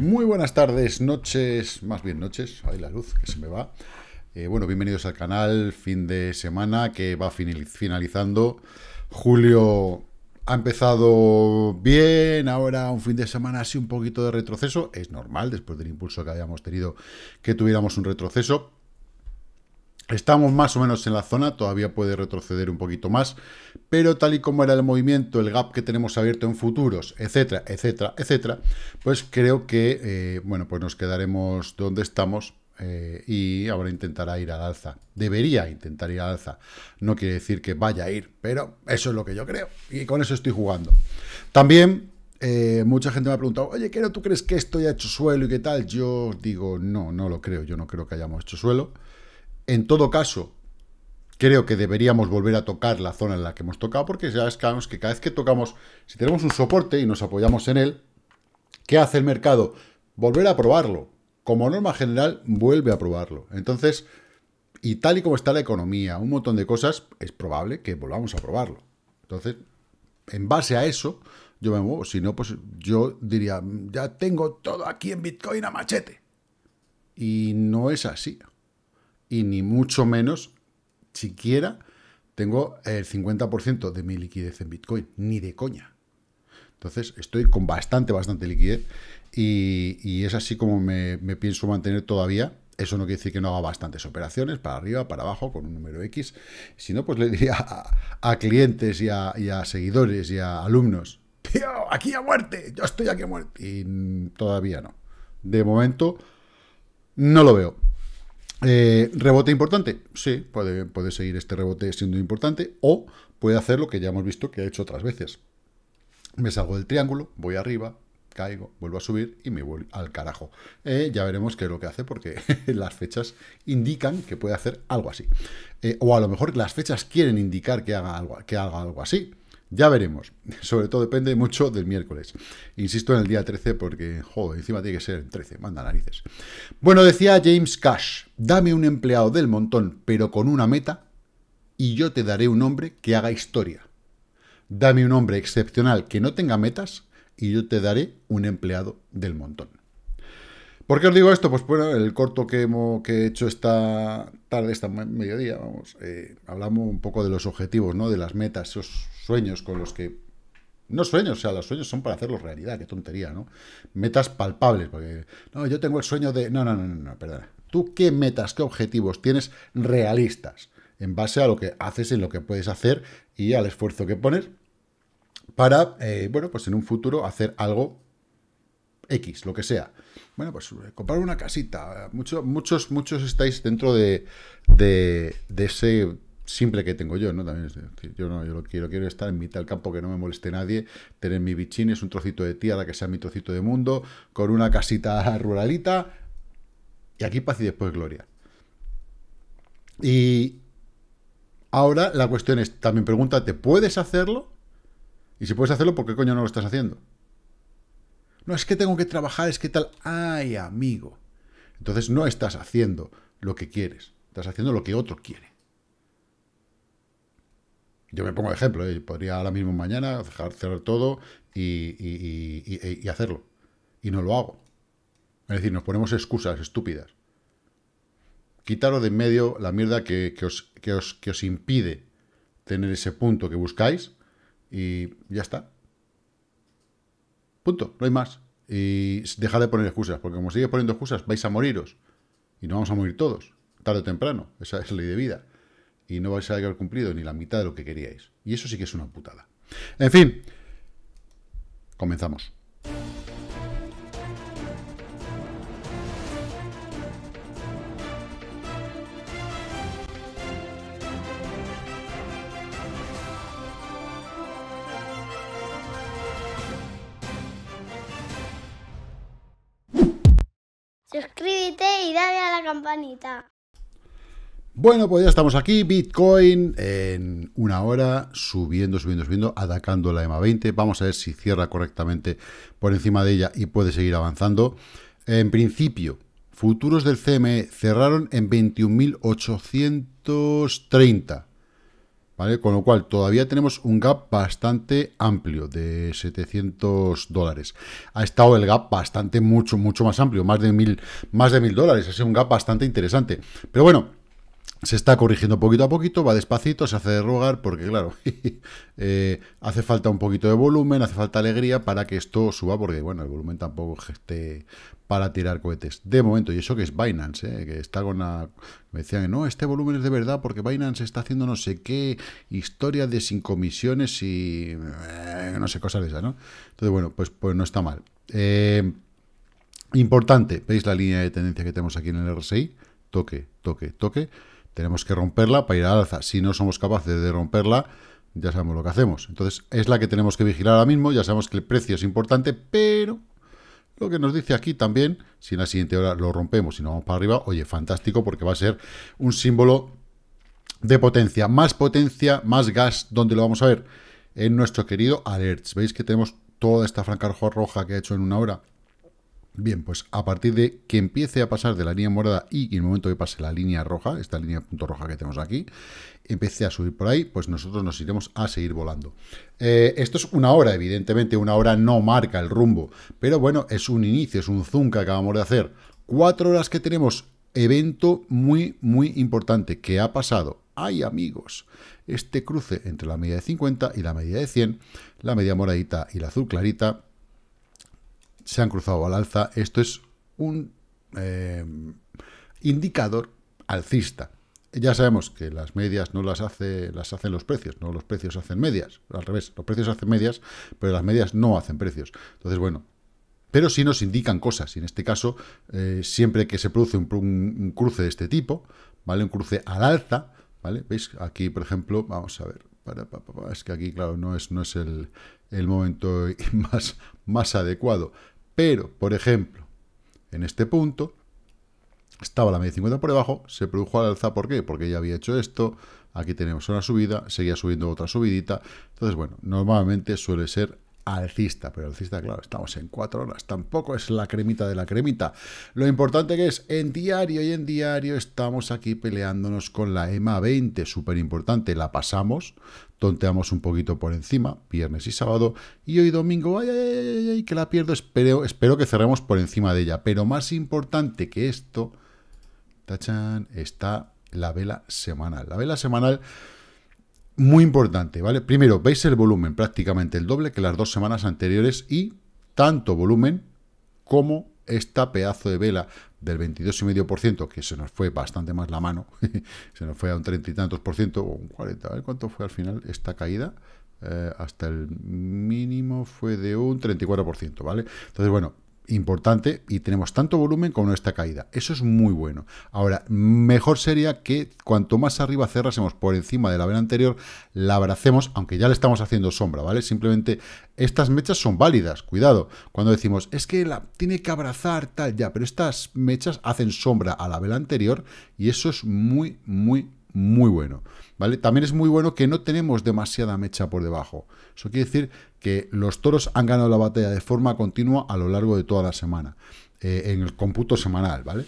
Muy buenas tardes, noches, más bien noches, hay la luz que se me va. Eh, bueno, bienvenidos al canal, fin de semana que va finalizando. Julio ha empezado bien, ahora un fin de semana así un poquito de retroceso. Es normal, después del impulso que habíamos tenido, que tuviéramos un retroceso. Estamos más o menos en la zona, todavía puede retroceder un poquito más, pero tal y como era el movimiento, el gap que tenemos abierto en futuros, etcétera, etcétera, etcétera, pues creo que, eh, bueno, pues nos quedaremos donde estamos eh, y ahora intentará ir al alza. Debería intentar ir al alza. No quiere decir que vaya a ir, pero eso es lo que yo creo y con eso estoy jugando. También eh, mucha gente me ha preguntado, oye, ¿qué tú crees que esto ya ha hecho suelo y qué tal? Yo digo, no, no lo creo, yo no creo que hayamos hecho suelo. En todo caso, creo que deberíamos volver a tocar la zona en la que hemos tocado, porque ya sabemos que cada vez que tocamos, si tenemos un soporte y nos apoyamos en él, ¿qué hace el mercado? Volver a probarlo. Como norma general, vuelve a probarlo. Entonces, y tal y como está la economía, un montón de cosas, es probable que volvamos a probarlo. Entonces, en base a eso, yo me muevo. Si no, pues yo diría, ya tengo todo aquí en Bitcoin a machete. Y no es así y ni mucho menos, siquiera, tengo el 50% de mi liquidez en Bitcoin, ni de coña. Entonces, estoy con bastante, bastante liquidez y, es así como me, pienso mantener todavía. Eso no quiere decir que no haga bastantes operaciones, para arriba, para abajo, con un número X. Si no, pues le diría a, clientes y a, y a, seguidores y a alumnos, tío, aquí a muerte, yo estoy aquí a muerte. Y todavía no. De momento, no lo veo. Eh, ¿Rebote importante? Sí, puede, seguir este rebote siendo importante o puede hacer lo que ya hemos visto que ha hecho otras veces. Me salgo del triángulo, voy arriba, caigo, vuelvo a subir y me voy al carajo. Eh, ya veremos qué es lo que hace porque las fechas indican que puede hacer algo así. Eh, o a lo mejor las fechas quieren indicar que haga algo, que haga algo así. Ya veremos. Sobre todo depende mucho del miércoles. Insisto en el día 13 porque, joder, encima tiene que ser el 13. Manda narices. Bueno, decía James Cash, dame un empleado del montón, pero con una meta, y yo te daré un hombre que haga historia. Dame un hombre excepcional que no tenga metas, y yo te daré un empleado del montón. ¿Por qué os digo esto? Pues bueno, el corto que, hemos, he hecho esta tarde, esta mediodía, vamos, eh, hablamos un poco de los objetivos, ¿no? De las metas, sueños con los que... No sueños, o sea, los sueños son para hacerlos realidad, qué tontería, ¿no? Metas palpables, porque... No, yo tengo el sueño de... No, no, no, no, no perdona. ¿Tú qué metas, qué objetivos tienes realistas? En base a lo que haces, en lo que puedes hacer y al esfuerzo que pones para, eh, bueno, pues en un futuro hacer algo X, lo que sea. Bueno, pues eh, comprar una casita. Muchos, muchos, muchos estáis dentro de, de, de ese simple que tengo yo, ¿no? También yo no, yo lo quiero, quiero estar en mitad del campo, que no me moleste nadie, tener mi es un trocito de tierra que sea mi trocito de mundo, con una casita ruralita, y aquí paz y después gloria. Y ahora la cuestión es, también pregúntate, ¿puedes hacerlo? Y si puedes hacerlo, ¿por qué coño no lo estás haciendo? No, es que tengo que trabajar, es que tal... ¡Ay, amigo! Entonces no estás haciendo lo que quieres, estás haciendo lo que otro quiere. Yo me pongo de ejemplo, ¿eh? podría ahora mismo mañana cerrar todo y, hacerlo. Y no lo hago. Es decir, nos ponemos excusas estúpidas. Quitaros de en medio la mierda que, os, que, os, que os impide tener ese punto que buscáis y ya está. Punto, no hay más. Y dejar de poner excusas, porque como sigue poniendo excusas, vais a moriros. Y no vamos a morir todos, tarde o temprano. Esa es la ley de vida y no vais a haber cumplido ni la mitad de lo que queríais. Y eso sí que es una putada. En fin, comenzamos. Suscríbete y dale a la campanita. Bueno, pues ya estamos aquí, Bitcoin en una hora, subiendo, subiendo, subiendo, atacando la EMA 20. Vamos a ver si cierra correctamente por encima de ella y puede seguir avanzando. En principio, futuros del CME cerraron en 21.830. ¿vale? Con lo cual todavía tenemos un gap bastante amplio de 700 dólares. Ha estado el gap bastante, mucho, mucho más amplio, más de mil, más de mil dólares. Ha sido un gap bastante interesante. Pero bueno, se está corrigiendo poquito a poquito, va despacito, se hace de rogar, porque claro, eh, hace falta un poquito de volumen, hace falta alegría para que esto suba, porque bueno, el volumen tampoco esté para tirar cohetes. De momento, y eso que es Binance, eh, que está con la... Me decían, no, este volumen es de verdad porque Binance está haciendo no sé qué, historia de sin comisiones y eh, no sé, cosas de esas, ¿no? Entonces, bueno, pues, pues no está mal. importante, ¿veis la línea de tendencia que tenemos aquí en el RSI? Toque, toque, toque tenemos que romperla para ir al alza. Si no somos capaces de romperla, ya sabemos lo que hacemos. Entonces, es la que tenemos que vigilar ahora mismo. Ya sabemos que el precio es importante, pero lo que nos dice aquí también, si en la siguiente hora lo rompemos y nos vamos para arriba, oye, fantástico, porque va a ser un símbolo de potencia. Más potencia, más gas, ¿dónde lo vamos a ver? En nuestro querido Alerts. ¿Veis que tenemos toda esta franca roja que ha hecho en una hora? Bien, pues a partir de que empiece a pasar de la línea morada y en el momento que pase la línea roja, esta línea punto roja que tenemos aquí, empiece a subir por ahí, pues nosotros nos iremos a seguir volando. Eh, esto es una hora, evidentemente, una hora no marca el rumbo, pero bueno, es un inicio, es un zoom que acabamos de hacer. Cuatro horas que tenemos, evento muy, muy importante que ha pasado. ¡Ay, amigos! Este cruce entre la media de 50 y la media de 100, la media moradita y la azul clarita, se han cruzado al alza. Esto es un eh, indicador alcista. Ya sabemos que las medias no las hace, las hacen los precios, no los precios hacen medias. Al revés, los precios hacen medias, pero las medias no hacen precios. Entonces, bueno, pero sí nos indican cosas. Y en este caso, eh, siempre que se produce un, cruce de este tipo, ¿vale? Un cruce al alza, ¿vale? ¿Veis? Aquí, por ejemplo, vamos a ver. Es que aquí, claro, no es, no es el, el momento más, más adecuado. Pero, por ejemplo, en este punto, estaba la media 50 por debajo, se produjo al alza, ¿por qué? Porque ya había hecho esto, aquí tenemos una subida, seguía subiendo otra subidita, entonces, bueno, normalmente suele ser alcista, pero alcista, claro, estamos en cuatro horas, tampoco es la cremita de la cremita. Lo importante que es, en diario y en diario estamos aquí peleándonos con la EMA 20, súper importante, la pasamos, tonteamos un poquito por encima, viernes y sábado, y hoy domingo, ay, ay, ay, que la pierdo, espero, espero que cerremos por encima de ella, pero más importante que esto, tachan, está la vela semanal. La vela semanal muy importante, ¿vale? Primero, veis el volumen, prácticamente el doble que las dos semanas anteriores y tanto volumen como esta pedazo de vela del 22,5%, que se nos fue bastante más la mano, se nos fue a un 30 y tantos por ciento, o un 40, a ver cuánto fue al final esta caída, eh, hasta el mínimo fue de un 34%, ¿vale? Entonces, bueno, importante y tenemos tanto volumen como esta caída. Eso es muy bueno. Ahora, mejor sería que cuanto más arriba cerrásemos por encima de la vela anterior, la abracemos, aunque ya le estamos haciendo sombra, ¿vale? Simplemente estas mechas son válidas, cuidado. Cuando decimos, es que la tiene que abrazar tal, ya, pero estas mechas hacen sombra a la vela anterior y eso es muy, muy, muy bueno. ¿Vale? También es muy bueno que no tenemos demasiada mecha por debajo. Eso quiere decir que los toros han ganado la batalla de forma continua a lo largo de toda la semana, eh, en el cómputo semanal, ¿vale?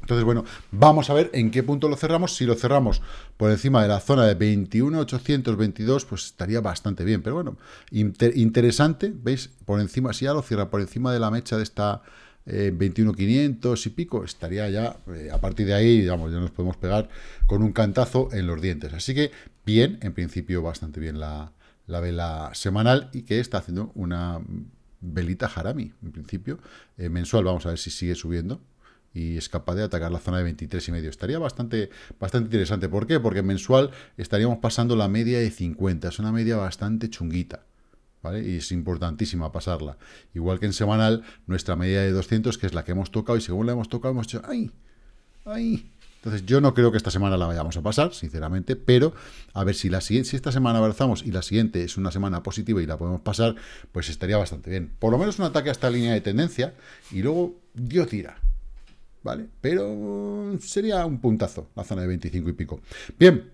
Entonces, bueno, vamos a ver en qué punto lo cerramos. Si lo cerramos por encima de la zona de 21.822, pues estaría bastante bien. Pero bueno, interesante, ¿veis? Por encima, si ya lo cierra por encima de la mecha de esta 21.500 y pico, estaría ya, eh, a partir de ahí, digamos, ya nos podemos pegar con un cantazo en los dientes. Así que bien, en principio bastante bien la, vela semanal y que está haciendo una velita harami, en principio, eh, mensual, vamos a ver si sigue subiendo y es capaz de atacar la zona de 23 y medio. Estaría bastante, bastante interesante. ¿Por qué? Porque mensual estaríamos pasando la media de 50. Es una media bastante chunguita. ¿Vale? Y es importantísima pasarla. Igual que en semanal, nuestra media de 200, que es la que hemos tocado, y según la hemos tocado, hemos dicho, ¡ay! ¡ay! Entonces, yo no creo que esta semana la vayamos a pasar, sinceramente, pero a ver si la si esta semana avanzamos y la siguiente es una semana positiva y la podemos pasar, pues estaría bastante bien. Por lo menos un ataque a esta línea de tendencia y luego Dios tira. ¿Vale? Pero sería un puntazo la zona de 25 y pico. Bien,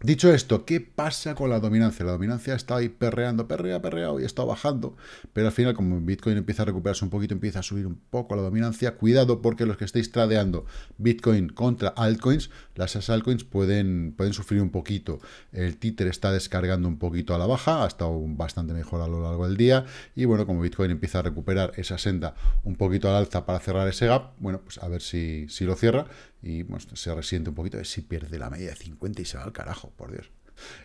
Dicho esto, ¿qué pasa con la dominancia? La dominancia está ahí perreando, perrea, perreado y está bajando, pero al final como Bitcoin empieza a recuperarse un poquito, empieza a subir un poco la dominancia, cuidado porque los que estéis tradeando Bitcoin contra altcoins, las altcoins pueden, pueden sufrir un poquito. El títer está descargando un poquito a la baja, ha estado bastante mejor a lo largo del día y bueno, como Bitcoin empieza a recuperar esa senda un poquito al alza para cerrar ese gap, bueno, pues a ver si, si lo cierra y se resiente un poquito, si pierde la media de 50 y se va al carajo, por Dios.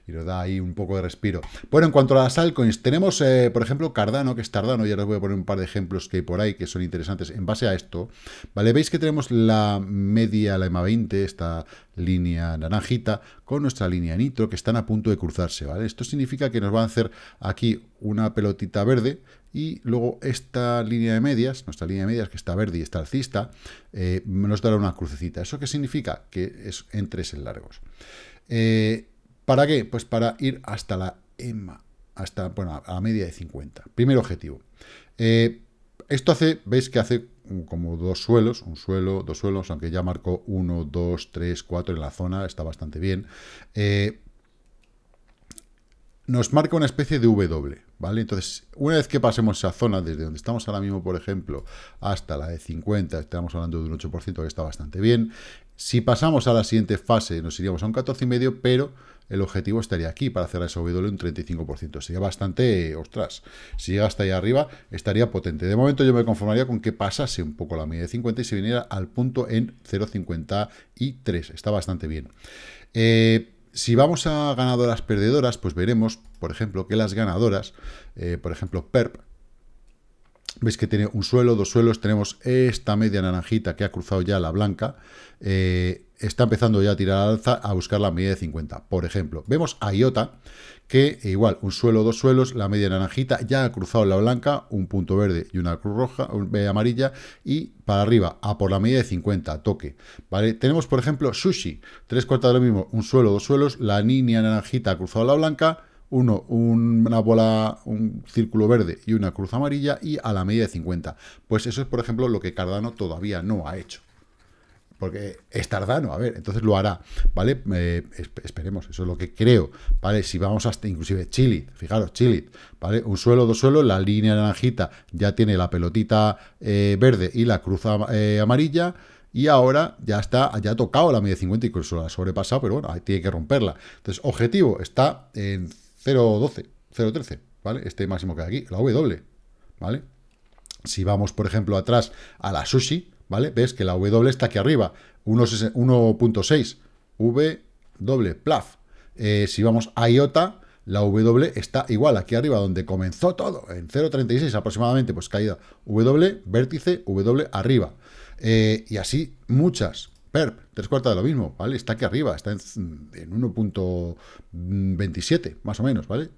Y nos da ahí un poco de respiro. Bueno, en cuanto a las altcoins, tenemos, eh, por ejemplo, Cardano, que es Tardano, ya os voy a poner un par de ejemplos que hay por ahí que son interesantes en base a esto. ¿Vale? Veis que tenemos la media, la EMA 20, esta línea naranjita, con nuestra línea nitro, que están a punto de cruzarse, ¿vale? Esto significa que nos van a hacer aquí una pelotita verde, y luego esta línea de medias, nuestra línea de medias que está verde y está alcista, eh, nos dará una crucecita. ¿Eso qué significa? Que es en tres largos. Eh, ¿Para qué? Pues para ir hasta la EMA, hasta, bueno, a la media de 50. Primer objetivo. Eh, esto hace, veis que hace como dos suelos, un suelo, dos suelos, aunque ya marcó uno, dos, tres, cuatro en la zona, está bastante bien nos marca una especie de W, ¿vale? Entonces, una vez que pasemos esa zona, desde donde estamos ahora mismo, por ejemplo, hasta la de 50, estamos hablando de un 8% que está bastante bien. Si pasamos a la siguiente fase, nos iríamos a un 14,5%, pero el objetivo estaría aquí para hacer esa W un 35%. Sería bastante, ostras, si llega hasta ahí arriba, estaría potente. De momento yo me conformaría con que pasase un poco la media de 50 y se viniera al punto en 0,53. Está bastante bien. Eh, si vamos a ganadoras perdedoras, pues veremos, por ejemplo, que las ganadoras, eh, por ejemplo, PERP, veis que tiene un suelo, dos suelos, tenemos esta media naranjita que ha cruzado ya la blanca, eh, está empezando ya a tirar al alza a buscar la media de 50. Por ejemplo, vemos a IOTA, que igual, un suelo, dos suelos, la media naranjita, ya ha cruzado la blanca, un punto verde y una cruz roja, amarilla, y para arriba, a por la media de 50, toque. ¿vale? Tenemos, por ejemplo, sushi, tres cuartas de lo mismo, un suelo, dos suelos, la línea naranjita ha cruzado la blanca, uno, una bola, un círculo verde y una cruz amarilla, y a la media de 50. Pues eso es, por ejemplo, lo que Cardano todavía no ha hecho porque es tardano, a ver, entonces lo hará, ¿vale? esperemos, eso es lo que creo, ¿vale? Si vamos hasta inclusive Chile, fijaros, Chile, ¿vale? Un suelo, dos suelos, la línea naranjita ya tiene la pelotita eh, verde y la cruz eh, amarilla, y ahora ya está, ya ha tocado la media 50 y incluso la ha sobrepasado, pero bueno, ahí tiene que romperla. Entonces, objetivo está en 0.12, 0.13, ¿vale? Este máximo que hay aquí, la W, ¿vale? Si vamos, por ejemplo, atrás a la sushi, ¿vale? Ves que la W está aquí arriba, 1.6, V doble, plaf. Eh, si vamos a IOTA, la W está igual, aquí arriba, donde comenzó todo, en 0.36 aproximadamente, pues caída W, vértice, W arriba. Eh, y así muchas. PERP, tres cuartas de lo mismo, ¿vale? Está aquí arriba, está en, en 1.27, más o menos, ¿vale?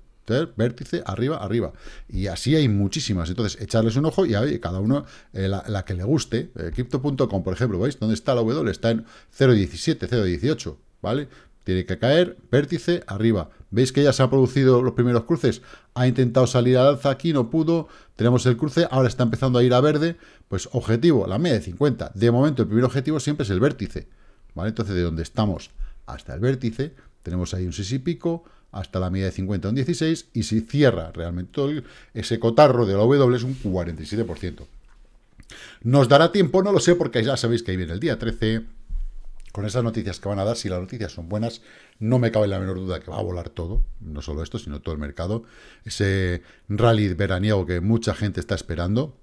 Vértice, arriba, arriba. Y así hay muchísimas. Entonces, echarles un ojo y a cada uno eh, la, que le guste. Eh, Crypto.com, por ejemplo, ¿veis? ¿Dónde está la W? Está en 0.17, 0.18, ¿vale? Tiene que caer, vértice, arriba. ¿Veis que ya se han producido los primeros cruces? Ha intentado salir al alza aquí, no pudo. Tenemos el cruce, ahora está empezando a ir a verde. Pues objetivo, la media de 50. De momento, el primer objetivo siempre es el vértice, ¿vale? Entonces, de donde estamos hasta el vértice, tenemos ahí un 6 y pico, hasta la media de 50 un 16 y si cierra realmente todo ese cotarro de la W es un 47%. ¿Nos dará tiempo? No lo sé porque ya sabéis que ahí viene el día 13 con esas noticias que van a dar, si las noticias son buenas, no me cabe la menor duda que va a volar todo, no solo esto, sino todo el mercado. Ese rally veraniego que mucha gente está esperando,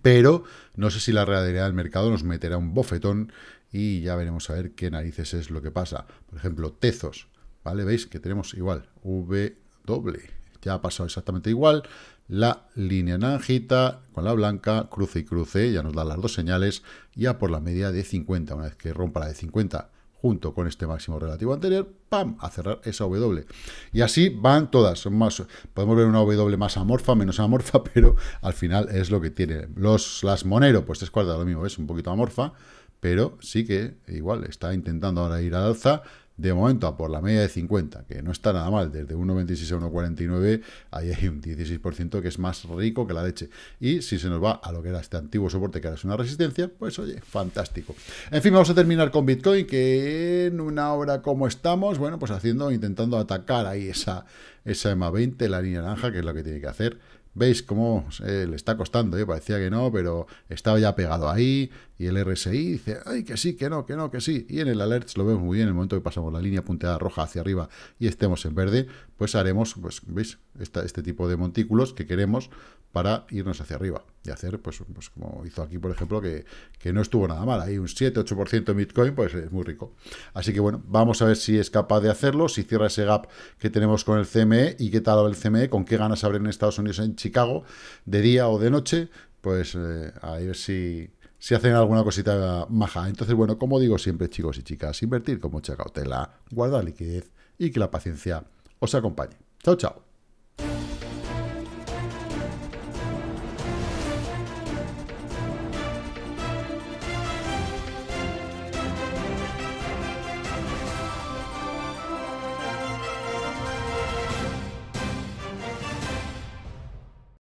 pero no sé si la realidad del mercado nos meterá un bofetón y ya veremos a ver qué narices es lo que pasa. Por ejemplo, Tezos, ¿vale? Veis que tenemos igual, W, ya ha pasado exactamente igual, la línea naranjita con la blanca, cruce y cruce, ya nos da las dos señales, ya por la media de 50, una vez que rompa la de 50 junto con este máximo relativo anterior, ¡pam!, a cerrar esa W. Y así van todas, más, podemos ver una W más amorfa, menos amorfa, pero al final es lo que tiene. Los, las Monero, pues es cuarta lo mismo, es un poquito amorfa, pero sí que igual está intentando ahora ir al alza, de momento a por la media de 50, que no está nada mal, desde 1,26 a 1,49, ahí hay un 16% que es más rico que la leche. Y si se nos va a lo que era este antiguo soporte, que ahora es una resistencia, pues oye, fantástico. En fin, vamos a terminar con Bitcoin, que en una hora como estamos, bueno, pues haciendo, intentando atacar ahí esa, esa EMA 20, la línea naranja, que es lo que tiene que hacer veis cómo le está costando, ¿eh? parecía que no, pero estaba ya pegado ahí, y el RSI dice, ay, que sí, que no, que no, que sí, y en el alerts lo vemos muy bien, en el momento que pasamos la línea punteada roja hacia arriba y estemos en verde, pues haremos, pues, veis, este tipo de montículos que queremos para irnos hacia arriba y hacer, pues, pues como hizo aquí, por ejemplo, que, que no estuvo nada mal, hay un 7-8% en Bitcoin, pues es muy rico. Así que bueno, vamos a ver si es capaz de hacerlo, si cierra ese gap que tenemos con el CME y qué tal el CME, con qué ganas abren en Estados Unidos en Chicago, de día o de noche, pues eh, a ver si, si hacen alguna cosita maja. Entonces, bueno, como digo siempre, chicos y chicas, invertir con mucha cautela, guardar liquidez y que la paciencia os acompañe. Chao, chao.